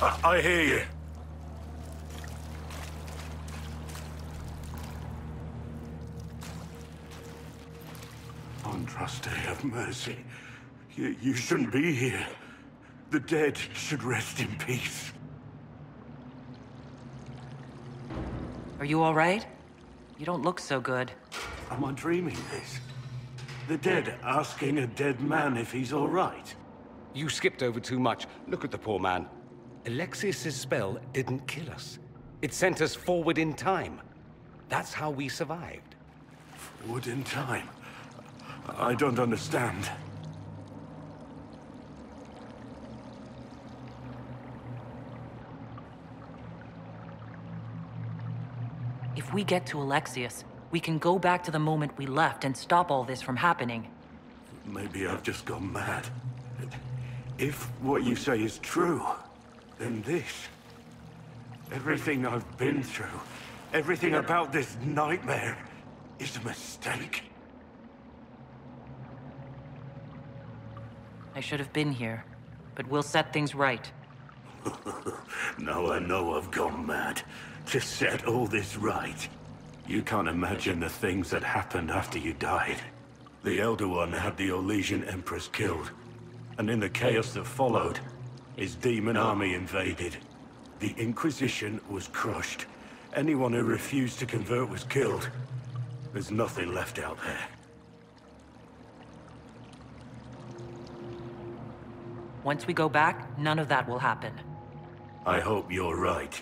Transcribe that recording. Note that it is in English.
I, I hear you. Andraste, have mercy. You, you shouldn't be here. The dead should rest in peace. Are you all right? You don't look so good. Am I dreaming this? The dead asking a dead man if he's all right? You skipped over too much. Look at the poor man. Alexius's spell didn't kill us. It sent us forward in time. That's how we survived. Forward in time? I don't understand. If we get to Alexius, we can go back to the moment we left and stop all this from happening. Maybe I've just gone mad. If what you say is true, then this... Everything I've been through, everything about this nightmare, is a mistake. I should have been here, but we'll set things right. now I know I've gone mad. To set all this right. You can't imagine the things that happened after you died. The Elder One had the Orlesian Empress killed. And in the chaos that followed, his demon army invaded. The Inquisition was crushed. Anyone who refused to convert was killed. There's nothing left out there. Once we go back, none of that will happen. I hope you're right.